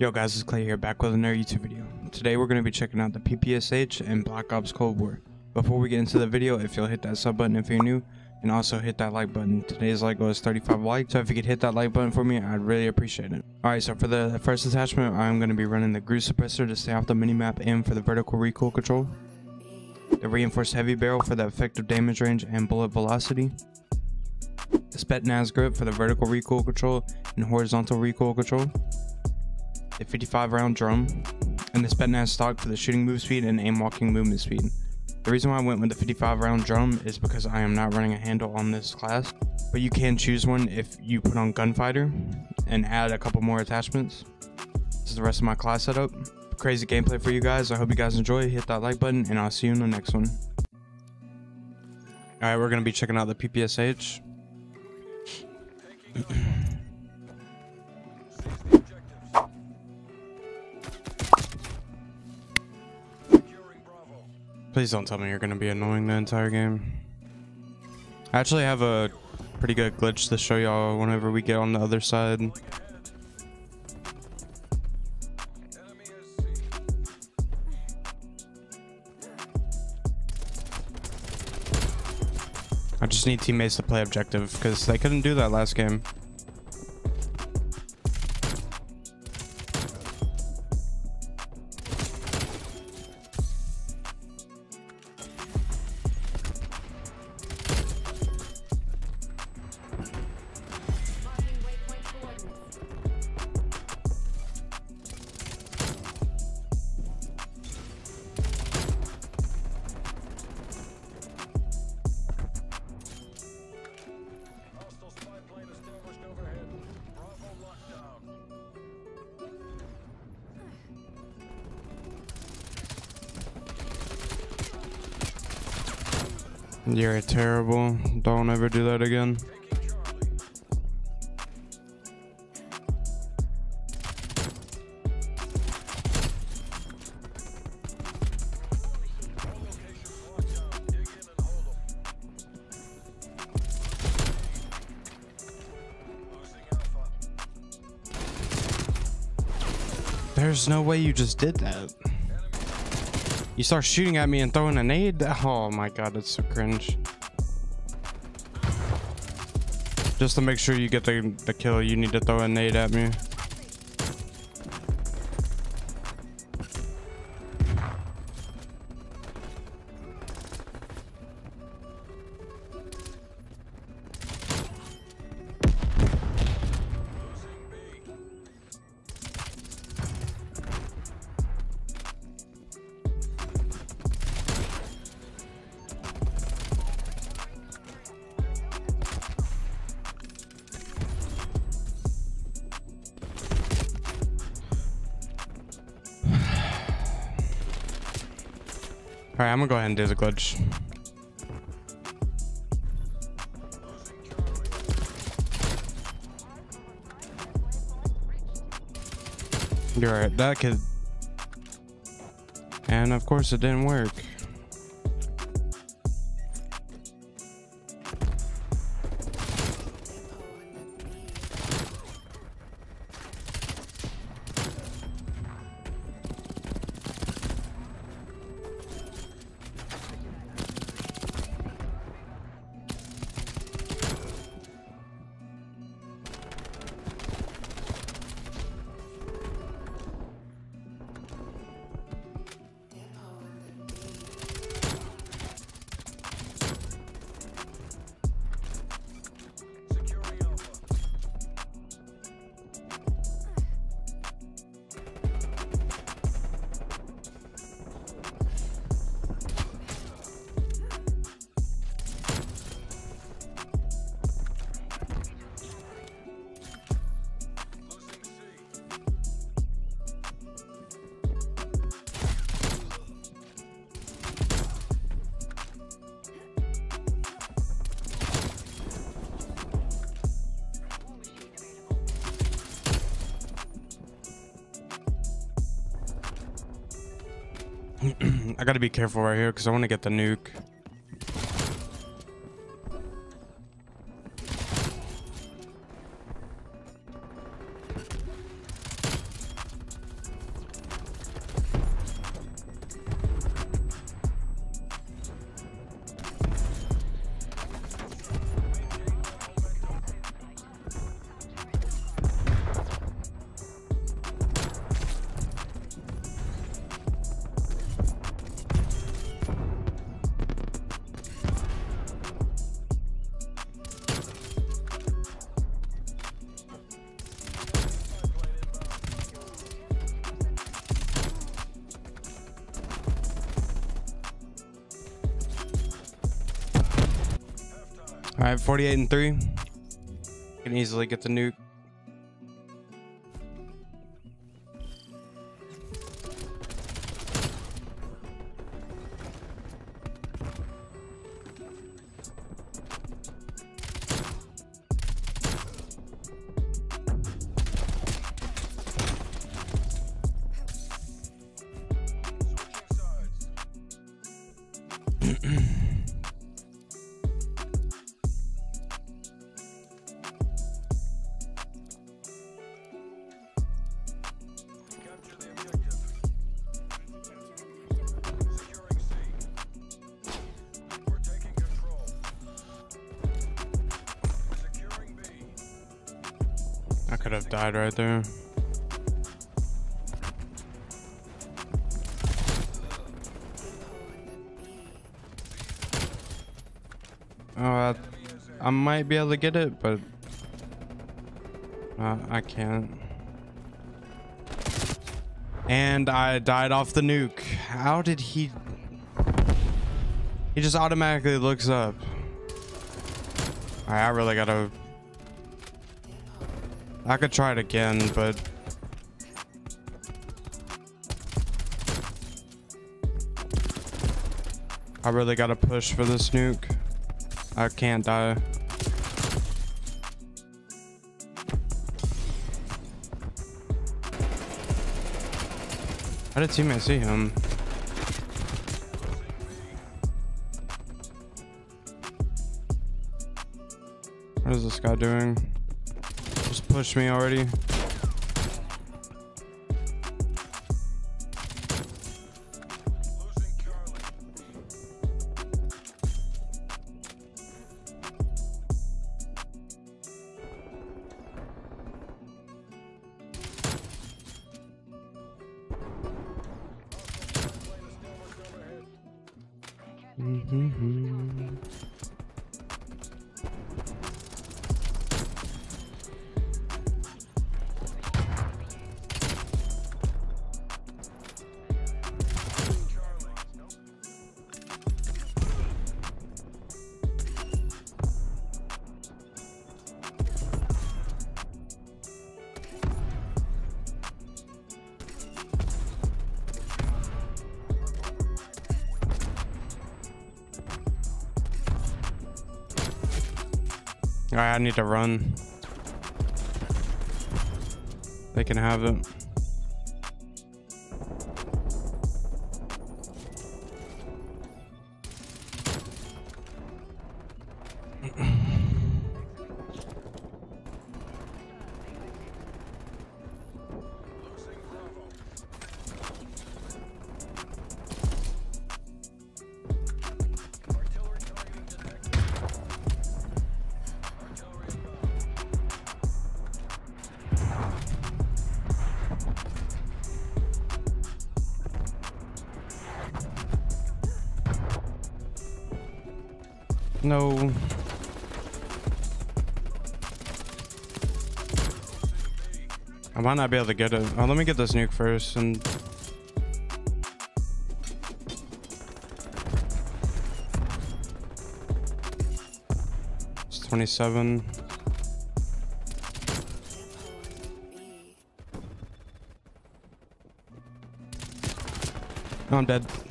Yo guys, it's Klay here, back with another YouTube video. Today we're going to be checking out the PPSH and Black Ops Cold War. Before we get into the video, if you'll hit that sub button if you're new, and also hit that like button. Today's like is 35 likes, so if you could hit that like button for me, I'd really appreciate it. Alright, so for the first attachment, I'm going to be running the GRU Suppressor to stay off the minimap and for the vertical recoil control. The Reinforced Heavy Barrel for the effective damage range and bullet velocity. The Spetsnaz Grip for the vertical recoil control and horizontal recoil control the 55 round drum, and the Spetsnaz stock for the shooting move speed and aim walking movement speed. The reason why I went with the 55 round drum is because I am not running a handle on this class, but you can choose one if you put on gunfighter and add a couple more attachments. This is the rest of my class setup. Crazy gameplay for you guys. I hope you guys enjoy. Hit that like button and I'll see you in the next one. Alright, we're going to be checking out the PPSH. Please don't tell me you're going to be annoying the entire game. I actually have a pretty good glitch to show y'all whenever we get on the other side. I just need teammates to play objective because they couldn't do that last game. You're terrible. Don't ever do that again. There's no way you just did that. You start shooting at me and throwing a nade? Oh my god, that's so cringe. Just to make sure you get the, the kill, you need to throw a nade at me. Alright, I'm gonna go ahead and do the glitch. You're right, that could... And of course it didn't work. I gotta be careful right here because I want to get the nuke. All right, 48 and three. Can easily get the nuke. Capture I could have died right there. Oh, I, I might be able to get it, but uh, I can't. And I died off the nuke. How did he? He just automatically looks up. Alright, I really gotta I could try it again, but I really gotta push for this nuke. I can't die. How did teammate see him? What is this guy doing? Just push me already. Losing Alright, I need to run. They can have it. No. I might not be able to get it. Oh, let me get this nuke first and it's 27. Oh, I'm dead.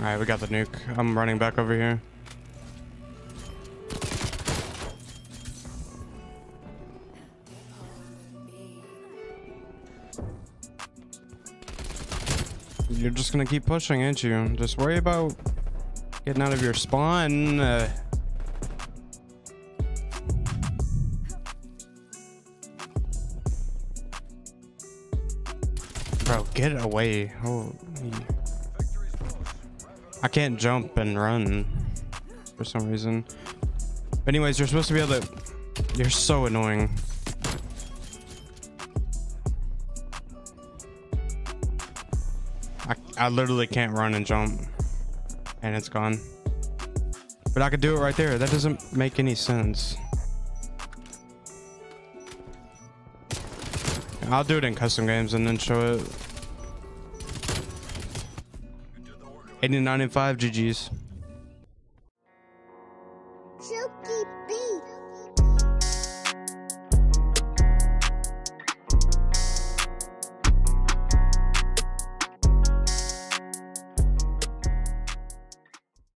Alright, we got the nuke. I'm running back over here. You're just gonna keep pushing, ain't you? Just worry about getting out of your spawn. Uh, bro, get away. I can't jump and run for some reason. Anyways, you're supposed to be able to. You're so annoying. I, I literally can't run and jump. And it's gone. But I could do it right there. That doesn't make any sense. I'll do it in custom games and then show it. 89 and 5 GG's. Beat.